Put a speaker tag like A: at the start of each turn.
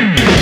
A: Mm-hmm.